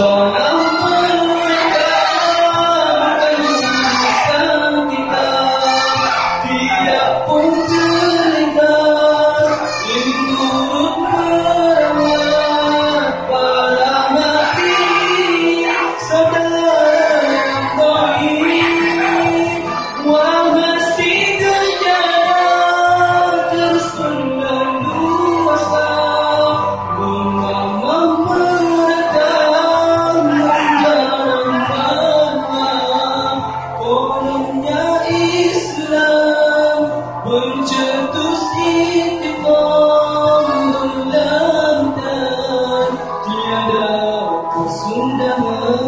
Oh, uh -huh. Islam Mencetus itibar Melantar Tiada kesundangan